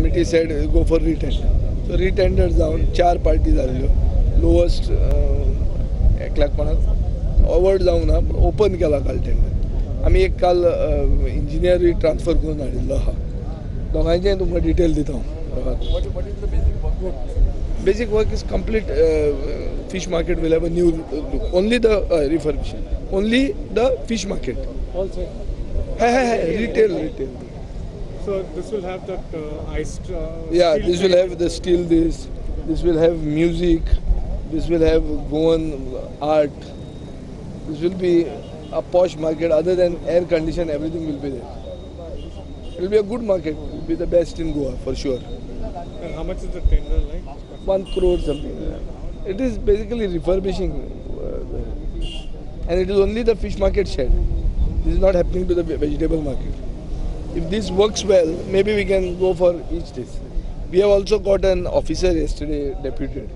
Committee said go for retender so retender जावन चार party जाल्ल्यो लोवस्ट एकल्याक कोणाक अवॉर्ड जावंक ना पूण ओपन केला काल टेंडर आमी एक काल इंजिनियर ट्रान्सफर करून हाडिल्लो आहा दोघांचे तुमकां डिटेल दिता. हांव basic work is complete fish market will have a new look only the reformation only the fish market हय हय retail retail so this will have that uh, iced. Uh, yeah this will have the steel this this will have music this will have goan art this will be a posh market other than air condition everything will be there. It will be a good market it will be the best in goa for sure. And how much is the tender like? one crore something. It is basically refurbishing uh, and it is only the fish market shed. This is not happening to the vegetable market if this works well maybe we can go for each this we have also got an officer yesterday deputed